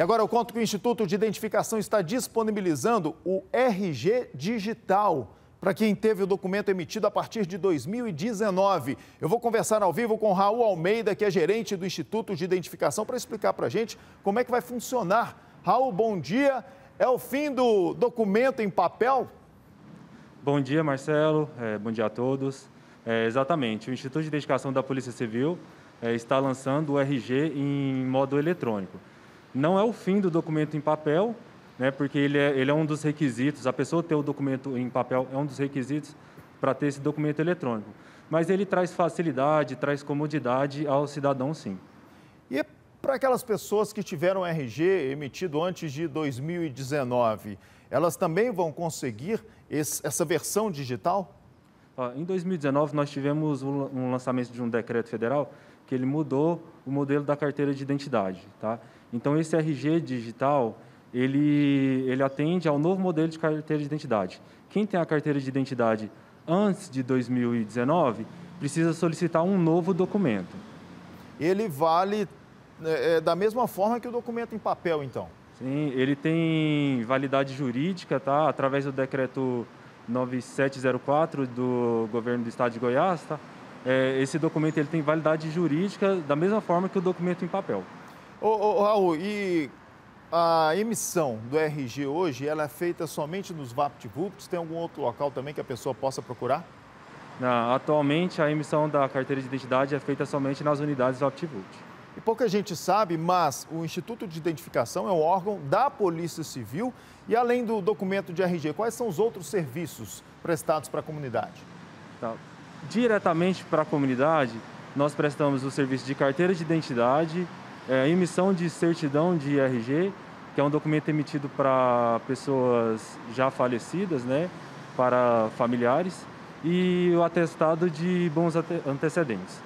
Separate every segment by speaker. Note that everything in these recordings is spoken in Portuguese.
Speaker 1: E agora eu conto que o Instituto de Identificação está disponibilizando o RG Digital para quem teve o documento emitido a partir de 2019. Eu vou conversar ao vivo com Raul Almeida, que é gerente do Instituto de Identificação, para explicar para a gente como é que vai funcionar. Raul, bom dia. É o fim do documento em papel?
Speaker 2: Bom dia, Marcelo. É, bom dia a todos. É, exatamente. O Instituto de Identificação da Polícia Civil é, está lançando o RG em modo eletrônico. Não é o fim do documento em papel, né, porque ele é, ele é um dos requisitos, a pessoa ter o documento em papel é um dos requisitos para ter esse documento eletrônico. Mas ele traz facilidade, traz comodidade ao cidadão, sim.
Speaker 1: E para aquelas pessoas que tiveram RG emitido antes de 2019, elas também vão conseguir esse, essa versão digital?
Speaker 2: Em 2019, nós tivemos um lançamento de um decreto federal que ele mudou o modelo da carteira de identidade. Tá? Então, esse RG digital, ele, ele atende ao novo modelo de carteira de identidade. Quem tem a carteira de identidade antes de 2019 precisa solicitar um novo documento.
Speaker 1: Ele vale é, é, da mesma forma que o documento em papel, então?
Speaker 2: Sim, ele tem validade jurídica, tá? Através do decreto 9704 do governo do estado de Goiás, tá? É, esse documento ele tem validade jurídica da mesma forma que o documento em papel.
Speaker 1: Ô, ô, Raul, e a emissão do RG hoje, ela é feita somente nos VaptVupt? Tem algum outro local também que a pessoa possa procurar?
Speaker 2: Não, atualmente, a emissão da carteira de identidade é feita somente nas unidades VaptVupt.
Speaker 1: E pouca gente sabe, mas o Instituto de Identificação é um órgão da Polícia Civil e além do documento de RG, quais são os outros serviços prestados para a comunidade?
Speaker 2: Tá. Diretamente para a comunidade, nós prestamos o serviço de carteira de identidade, é, emissão de certidão de RG, que é um documento emitido para pessoas já falecidas, né, para familiares, e o atestado de bons antecedentes.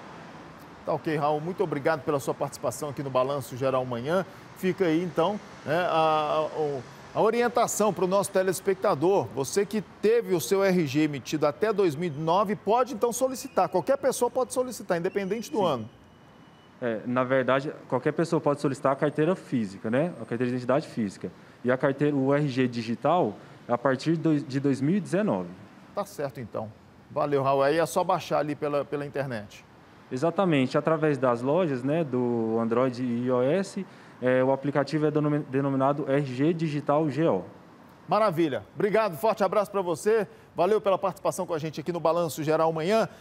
Speaker 1: Tá ok, Raul, muito obrigado pela sua participação aqui no Balanço Geral Manhã. Fica aí, então, né, a, a, a orientação para o nosso telespectador. Você que teve o seu RG emitido até 2009, pode então solicitar. Qualquer pessoa pode solicitar, independente do Sim. ano.
Speaker 2: É, na verdade, qualquer pessoa pode solicitar a carteira física, né? A carteira de identidade física. E a carteira, o RG digital, a partir de 2019.
Speaker 1: Tá certo, então. Valeu, Raul. Aí é só baixar ali pela, pela internet.
Speaker 2: Exatamente. Através das lojas, né, do Android e iOS, é, o aplicativo é denominado RG Digital GO.
Speaker 1: Maravilha. Obrigado, forte abraço para você. Valeu pela participação com a gente aqui no Balanço Geral Manhã.